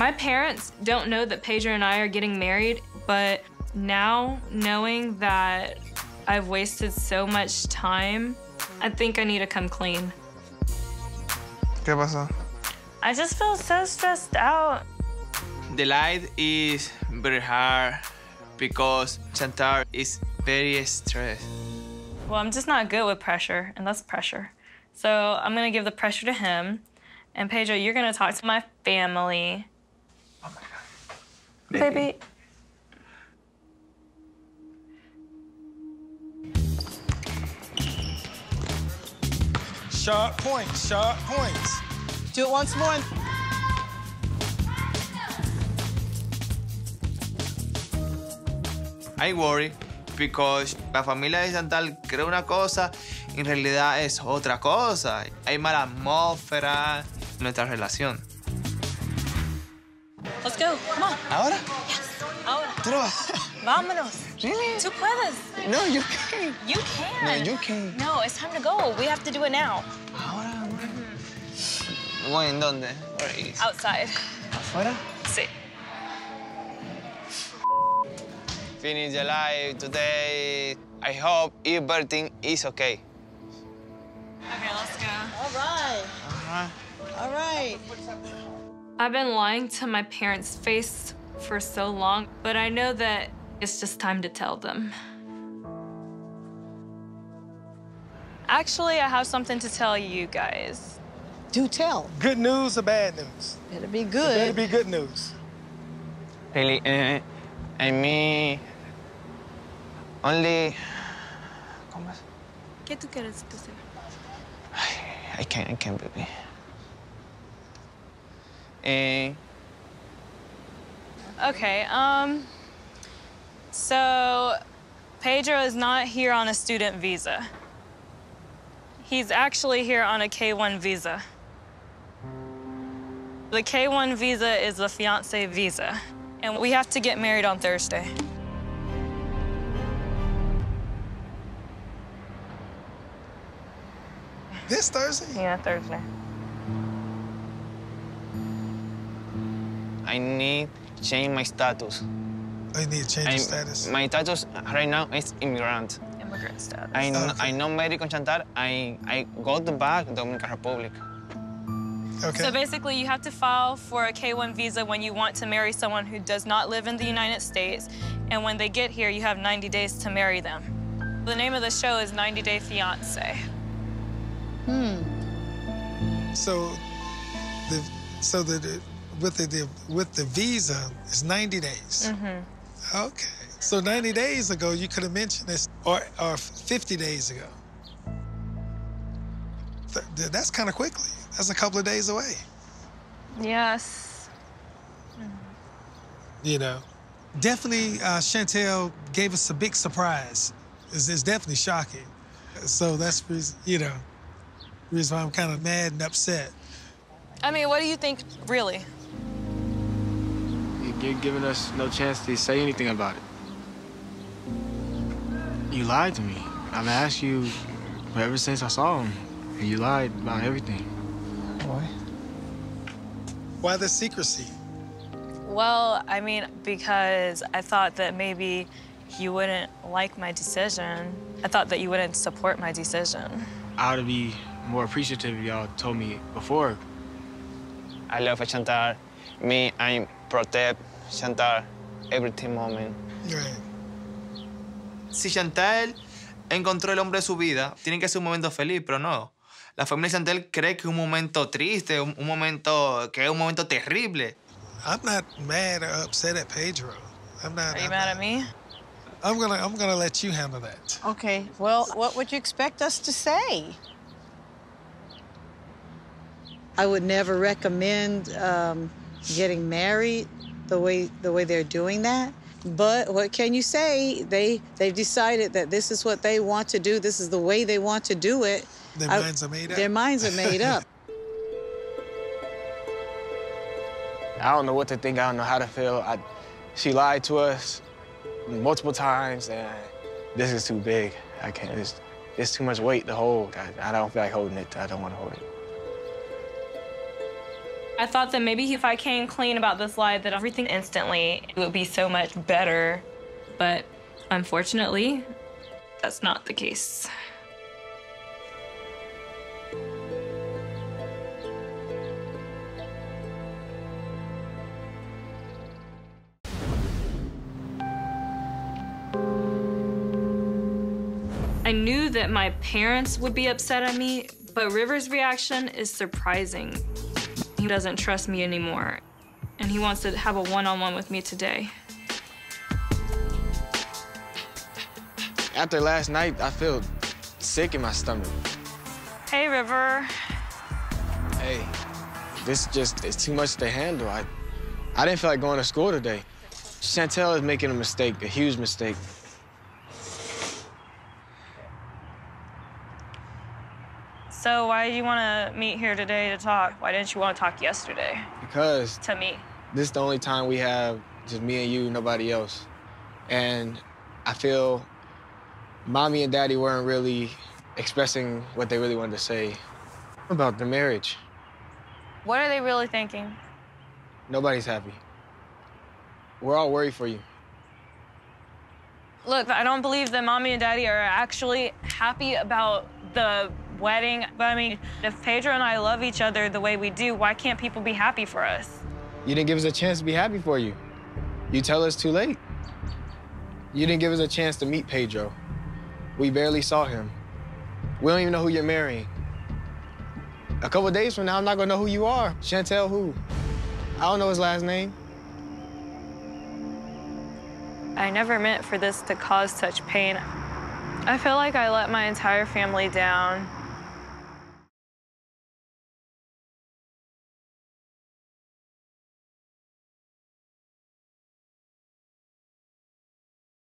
My parents don't know that Pedro and I are getting married, but now knowing that I've wasted so much time, I think I need to come clean. ¿Qué pasó? I just feel so stressed out. The life is very hard because Chantel is very stressed. Well, I'm just not good with pressure, and that's pressure. So I'm gonna give the pressure to him. And Pedro, you're gonna talk to my family. Baby. Sharp points, sharp points. Do it once more. I worry because la familia de Chantel cree una cosa y en realidad es otra cosa. Hay mala atmósfera en nuestra relación. Let's go. Come on. ¿Ahora? Yes. Ahora. ¿Tú no vas? Vámonos. Really? Tú puedes. No, you can't. You can. No, you can't. No, it's time to go. We have to do it now. Ahora, mm-hmm. Bueno, ¿en dónde? Where is- Outside. ¿Afuera? Sí. Finish the life today. I hope everything is. Okay, I've been lying to my parents' face for so long, but I know that it's just time to tell them. Actually, I have something to tell you guys. Do tell. Good news or bad news? Better be good. It better be good news. Really, eh, I mean, only. ¿Cómo es? ¿Qué tú quieres decir? I can't, I can't, baby. Eh, Okay, um, so Pedro is not here on a student visa. He's actually here on a K1 visa. The K1 visa is the fiance visa, and we have to get married on Thursday. This Thursday? Yeah, Thursday. I need to change my status. I need to change I- status. My status right now is immigrant. Immigrant status. I, Okay. I not married con Chantal. I, I go to back Dominican Republic. Okay. So basically, you have to file for a K1 visa when you want to marry someone who does not live in the United States. And when they get here, you have 90 days to marry them. The name of the show is 90 Day Fiance. Hmm. So, the so the, the with the, the with the visa it's 90 days. Mm-hmm. Okay. So 90 days ago you could have mentioned this, or or 50 days ago. Th- th- that's kind of quickly. That's a couple of days away. Yes. You know, definitely uh, Chantel gave us a big surprise. It's, it's definitely shocking. So that's you know, reason why I'm kind of mad and upset. I mean, what do you think, really? You're giving us no chance to say anything about it. You lied to me. I've asked you ever since I saw him, and you lied about everything. Why? Why the secrecy? Well, I mean, because I thought that maybe you wouldn't like my decision. I thought that you wouldn't support my decision. I ought to be more appreciative if y'all told me before. I love Chantel. Me, I protect Chantel every moment. Right. Si Chantel encontró el hombre de su vida, tiene que ser un momento feliz, pero no. La familia de Chantel cree que es un momento triste, un, un momento que es un momento terrible. I'm not mad or upset at Pedro. I'm not. Are you I'm mad not- at me? I'm gonna. I'm gonna let you handle that. Okay. Well, what would you expect us to say? I would never recommend um, getting married the way the way they're doing that. But what can you say? They they've decided that this is what they want to do. This is the way they want to do it. Their I- minds are made up. Their minds are made up. I don't know what to think. I don't know how to feel. I, she lied to us multiple times, and this is too big. I can't. It's, it's too much weight to hold. I, I don't feel like holding it. I don't want to hold it. I thought that maybe if I came clean about this lie, that everything instantly would be so much better. But unfortunately, that's not the case. I knew that my parents would be upset at me, but River's reaction is surprising. He doesn't trust me anymore, and he wants to have a one on one with me today. After last night, I feel sick in my stomach. Hey, River. Hey, this just is too much to handle. I, I didn't feel like going to school today. Chantel is making a mistake, a huge mistake. So, why do you want to meet here today to talk? Why didn't you want to talk yesterday Because to me? this is the only time we have just me and you, nobody else. And I feel mommy and daddy weren't really expressing what they really wanted to say about the marriage. What are they really thinking? Nobody's happy. We're all worried for you. Look, I don't believe that mommy and daddy are actually happy about the wedding. But I mean, if Pedro and I love each other the way we do, why can't people be happy for us? You didn't give us a chance to be happy for you. You tell us too late. You didn't give us a chance to meet Pedro. We barely saw him. We don't even know who you're marrying. A couple days from now, I'm not gonna know who you are. Chantel who? I don't know his last name. I never meant for this to cause such pain. I feel like I let my entire family down.